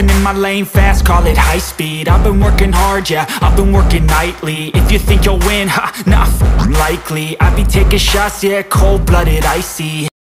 In my lane fast, call it high speed. I've been working hard, yeah, I've been working nightly. If you think you'll win, ha, not likely. I be taking shots, yeah, cold-blooded, icy.